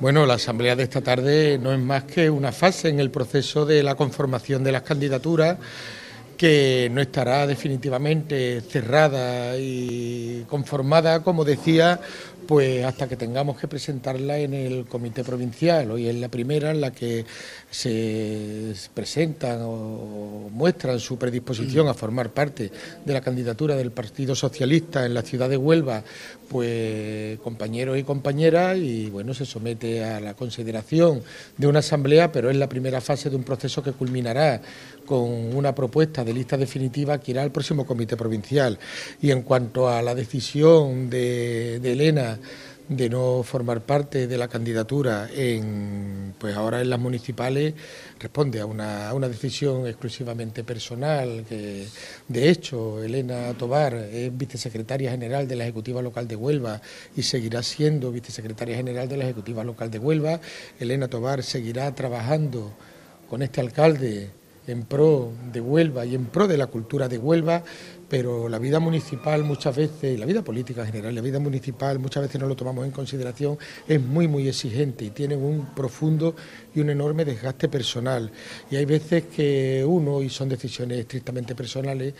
Bueno, la asamblea de esta tarde no es más que una fase en el proceso de la conformación de las candidaturas que no estará definitivamente cerrada y conformada, como decía, pues hasta que tengamos que presentarla en el comité provincial. Hoy es la primera en la que se presentan o muestran su predisposición a formar parte de la candidatura del Partido Socialista en la ciudad de Huelva, pues compañeros y compañeras, y bueno, se somete a la consideración de una asamblea, pero es la primera fase de un proceso que culminará con una propuesta de lista definitiva que irá al próximo comité provincial. Y en cuanto a la decisión de, de Elena, de no formar parte de la candidatura en pues ahora en las municipales responde a una, una, decisión exclusivamente personal que de hecho Elena Tobar es vicesecretaria general de la Ejecutiva Local de Huelva y seguirá siendo vicesecretaria general de la Ejecutiva Local de Huelva. Elena Tobar seguirá trabajando con este alcalde en pro de Huelva y en pro de la cultura de Huelva, pero la vida municipal muchas veces, la vida política en general, la vida municipal muchas veces no lo tomamos en consideración, es muy, muy exigente y tiene un profundo y un enorme desgaste personal. Y hay veces que uno, y son decisiones estrictamente personales,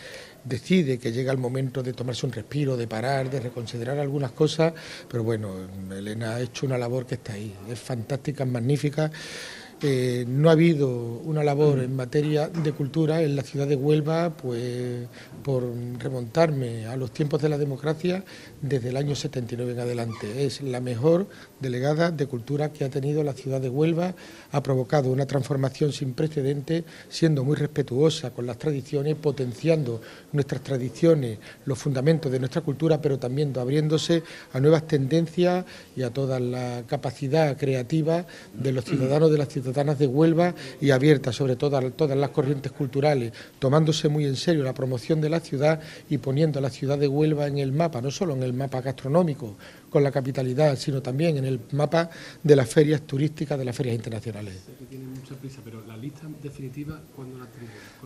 decide que llega el momento de tomarse un respiro, de parar, de reconsiderar algunas cosas, pero bueno, Elena ha hecho una labor que está ahí, es fantástica, es magnífica no ha habido una labor en materia de cultura en la ciudad de Huelva, pues por remontarme a los tiempos de la democracia desde el año 79 en adelante. Es la mejor delegada de cultura que ha tenido la ciudad de Huelva, ha provocado una transformación sin precedentes, siendo muy respetuosa con las tradiciones, potenciando nuestras tradiciones, los fundamentos de nuestra cultura, pero también abriéndose a nuevas tendencias y a toda la capacidad creativa de los ciudadanos de la ciudad ciudadanas de Huelva y abierta sobre todo a todas las corrientes culturales, tomándose muy en serio la promoción de la ciudad y poniendo a la ciudad de Huelva en el mapa, no solo en el mapa gastronómico con la capitalidad, sino también en el mapa de las ferias turísticas, de las ferias internacionales. pero la lista definitiva, ¿cuándo la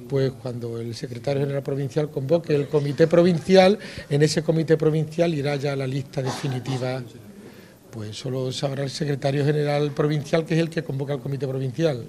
Pues cuando el secretario general provincial convoque el comité provincial, en ese comité provincial irá ya la lista definitiva pues solo sabrá el secretario general provincial, que es el que convoca al comité provincial.